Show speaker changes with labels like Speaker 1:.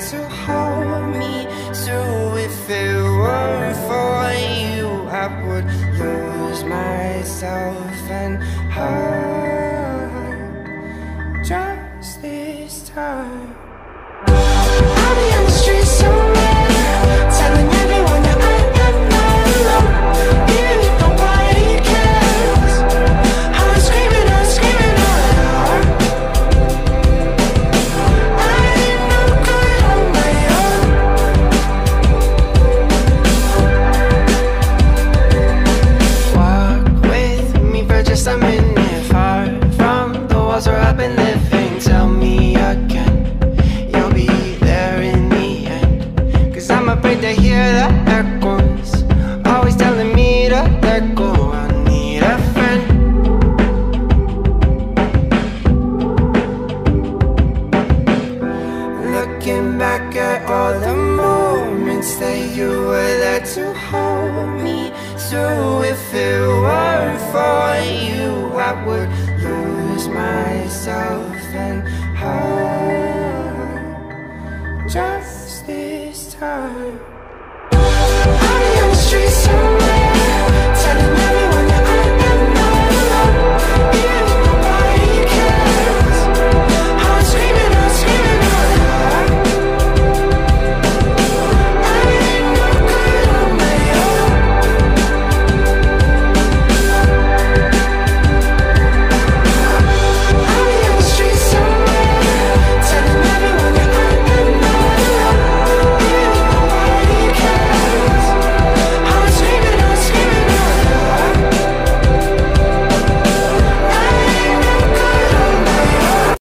Speaker 1: to hold me. Through If it weren't for you I would lose myself and hide Just this time. to hold me. Through If it weren't for you I would lose myself and hurt Just this time.